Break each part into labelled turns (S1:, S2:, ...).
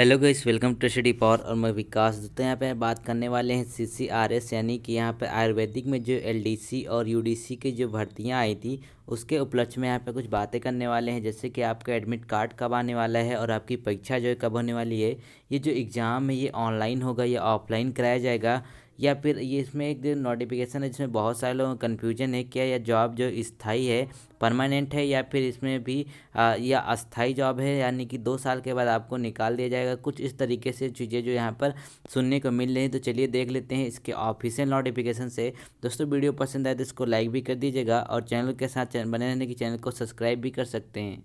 S1: Hello guys, welcome to study power और मैं विकास दोस्तों, यहाँ पे बात करने वाले हैं सीसीआरएस यानी कि यहाँ पे आयुर्वेदिक में जो एलडीसी और यूडीसी की जो भर्तियाँ आई थी, उसके उपलक्ष्य में यहाँ पे कुछ बातें करने वाले हैं, जैसे कि आपका एडमिट कार्ड कब आने वाला है और आपकी परीक्षा जो है कब होने वाली है। ये जो एग्ज़ाम है, ये ऑनलाइन होगा या ऑफलाइन कराया जाएगा या फिर ये इसमें एक नोटिफिकेशन है जिसमें बहुत सारे लोगों को कन्फ्यूज़न है क्या यह जॉब जो स्थायी है परमानेंट है या फिर इसमें भी आ, या अस्थाई जॉब है यानी कि दो साल के बाद आपको निकाल दिया जाएगा। कुछ इस तरीके से चीज़ें जो यहाँ पर सुनने को मिल रही हैं। तो चलिए देख लेते हैं इसके ऑफिशियल नोटिफिकेशन से। दोस्तों वीडियो पसंद आए तो इसको लाइक भी कर दीजिएगा और चैनल के साथ बने रहने की चैनल को सब्सक्राइब भी कर सकते हैं।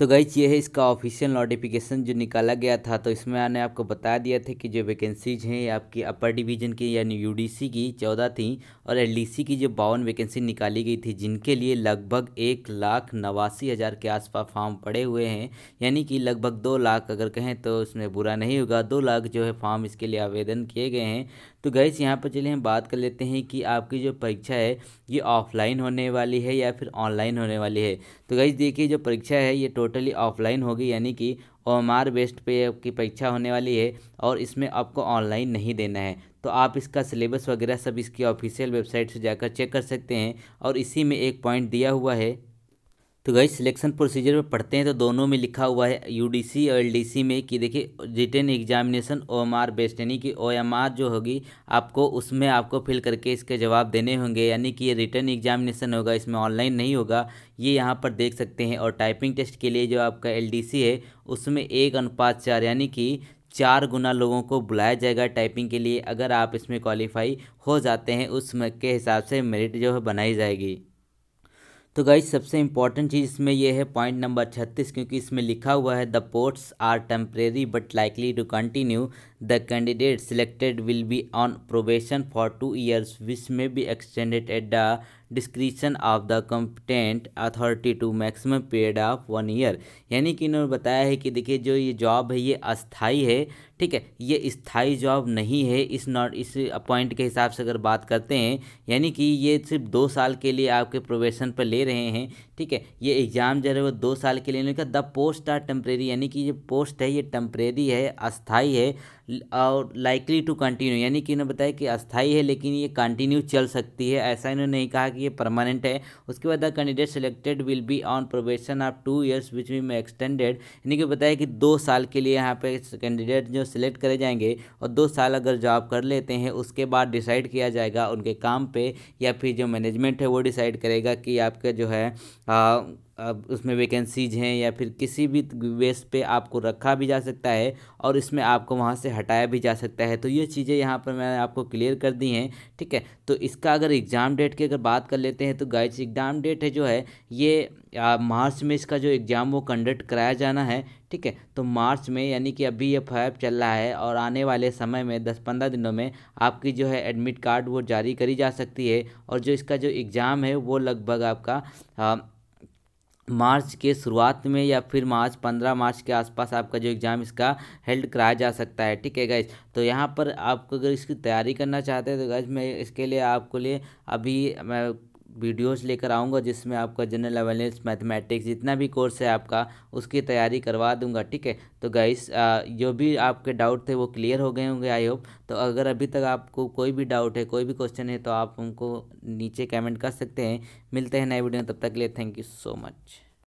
S1: तो गईच ये है इसका ऑफिशियल नोटिफिकेशन जो निकाला गया था। तो इसमें मैंने आपको बता दिया था कि जो वैकेंसीज हैं आपकी अपर डिवीज़न की यानी यूडीसी की चौदह थी और एलडीसी की जो बावन वैकेंसी निकाली गई थी, जिनके लिए लगभग एक लाख नवासी हज़ार के आसपास फॉर्म पड़े हुए हैं। यानी कि लगभग दो लाख अगर कहें तो उसमें बुरा नहीं होगा। दो लाख जो है फॉर्म इसके लिए आवेदन किए गए हैं। तो गैस यहाँ पर चलिए हम बात कर लेते हैं कि आपकी जो परीक्षा है, ये ऑफलाइन होने वाली है या फिर ऑनलाइन होने वाली है। तो गैस देखिए, जो परीक्षा है, ये टोटली ऑफलाइन होगी, यानी कि ओ बेस्ड पे आपकी परीक्षा होने वाली है और इसमें आपको ऑनलाइन नहीं देना है। तो आप इसका सिलेबस वगैरह सब इसकी ऑफिशियल वेबसाइट से जाकर चेक कर सकते हैं और इसी में एक पॉइंट दिया हुआ है। तो गई सिलेक्शन प्रोसीजर में पढ़ते हैं तो दोनों में लिखा हुआ है यूडीसी और एलडीसी में कि देखिए return examination O M R based यानी कि ओ एम आर जो होगी, आपको उसमें आपको फिल करके इसके जवाब देने होंगे। यानी कि ये रिटर्न एग्जामिनेशन होगा, इसमें ऑनलाइन नहीं होगा। ये यहाँ पर देख सकते हैं और टाइपिंग टेस्ट के लिए जो आपका एलडीसी है, उसमें एक अनुपात चार यानी कि चार गुना लोगों को बुलाया जाएगा टाइपिंग के लिए। अगर आप इसमें क्वालिफाई हो जाते हैं उस के हिसाब से मेरिट जो है बनाई जाएगी। तो गाइज़ सबसे इंपॉर्टेंट चीज़ इसमें यह है पॉइंट नंबर छत्तीस, क्योंकि इसमें लिखा हुआ है the ports are temporary but likely to continue the candidate selected will be on probation for two years which may be extended at the description of the competent authority to maximum period of one year यानी कि इन्होंने बताया है कि देखिए, जो ये job है, ये अस्थाई है, ठीक है? ये स्थायी जॉब नहीं है, इस नॉट इस अपॉइंट के हिसाब से अगर बात करते हैं, यानी कि ये सिर्फ़ दो साल के लिए आपके प्रोवेशन पर ले रहे हैं ठीक है, ये एग्ज़ाम जो है वो दो साल के लिए द पोस्ट आर टेम्परेरी, यानी कि ये पोस्ट है, ये टेम्परेरी है अस्थाई है, और लाइकली टू कंटिन्यू यानी कि इन्होंने बताया कि अस्थाई है, लेकिन ये कंटिन्यू चल सकती है, ऐसा इन्होंने नहीं कहा कि ये परमानेंट है। उसके बाद the candidate selected will be on probation of two years which we may extended यानी कि बताया कि दो साल के लिए यहाँ पे कैंडिडेट जो सिलेक्ट करे जाएँगे, और दो साल अगर जॉब कर लेते हैं, उसके बाद डिसाइड किया जाएगा उनके काम पे, या फिर जो मैनेजमेंट है वो डिसाइड करेगा कि आपका जो है उसमें वैकेंसीज हैं या फिर किसी भी बेस पे आपको रखा भी जा सकता है और इसमें आपको वहाँ से हटाया भी जा सकता है। तो ये चीज़ें यहाँ पर मैंने आपको क्लियर कर दी हैं, ठीक है? तो इसका अगर एग्ज़ाम डेट की अगर बात कर लेते हैं तो गाइड्स एग्ज़ाम डेट है जो है, ये मार्च में इसका जो एग्ज़ाम वो कंडक्ट कराया जाना है, ठीक है? तो मार्च में यानी कि अभी ये फाइव चल रहा है और आने वाले समय में, दस पंद्रह दिनों में आपकी जो है एडमिट कार्ड वो जारी करी जा सकती है और जो इसका जो एग्ज़ाम है वो लगभग आपका मार्च के शुरुआत में या फिर मार्च, पंद्रह मार्च के आसपास आपका जो एग्ज़ाम इसका हेल्ड कराया जा सकता है, ठीक है गैस तो यहाँ पर आपको अगर इसकी तैयारी करना चाहते हैं तो गैस मैं इसके लिए आपको लिए अभी मैं वीडियोस लेकर आऊँगा जिसमें आपका जनरल अवेलेंस मैथमेटिक्स, जितना भी कोर्स है आपका, उसकी तैयारी करवा दूँगा, ठीक है? तो गाइस जो भी आपके डाउट थे वो क्लियर हो गए होंगे आई होप तो अगर अभी तक आपको कोई भी डाउट है, कोई भी क्वेश्चन है तो आप उनको नीचे कमेंट कर सकते हैं। मिलते हैं नए वीडियो तब तक के लिए थैंक यू सो मच